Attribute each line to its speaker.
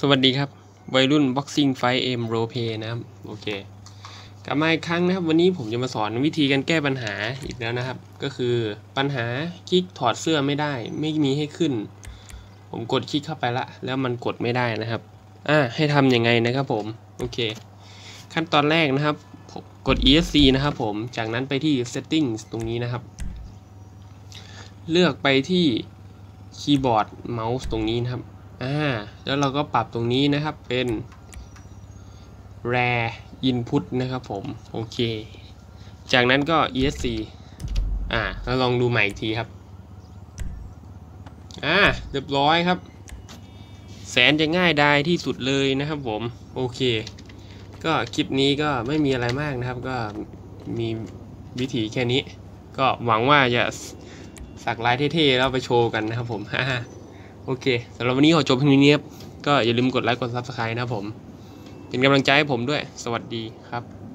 Speaker 1: สวัสดีครับ วัยรุ่น Boxing Fight M Role Play นะครับ โอเค กลับมาอีกครั้งนะครับ วันนี้ผมจะมาสอนวิธีการแก้ปัญหาอีกแล้วนะครับ ก็คือปัญหาคลิกถอดเสื้อไม่ได้ ไม่มีให้ขึ้น ผมกดคลิกเข้าไปละ แล้วมันกดไม่ได้นะครับอ่าให้ทำยังไงนะครับผมโอเค ขั้นตอนแรกนะครับกด ESC นะครับผมจากนั้นไปที่ settings ตรงนี้นะครับ เลือกไปที่คีย์บอร์ดเมาส์ตรงนี้นะครับ อ่าแล้วเราก็ปรับตรงนี้นะครับเป็น rare input นะครับผม โอเค จากนั้นก็ esc อ่าแล้วลองดูใหม่อีกทีครับ อ่า เรียบร้อยครับ แสนจะง่ายดายที่สุดเลยนะครับผม โอเค ก็คลิปนี้ก็ไม่มีอะไรมากนะครับ ก็มีวิธีแค่นี้ ก็หวังว่าจะสักลายเท่ๆแล้วไปโชว์กันนะครับผม โอเคสำหรับวันนี้ขอจบเพียงนี้ครับก็อย่าลืมกดไลค์กด Subscribe นะครับผม เป็นกำลังใจให้ผมด้วย สวัสดีครับ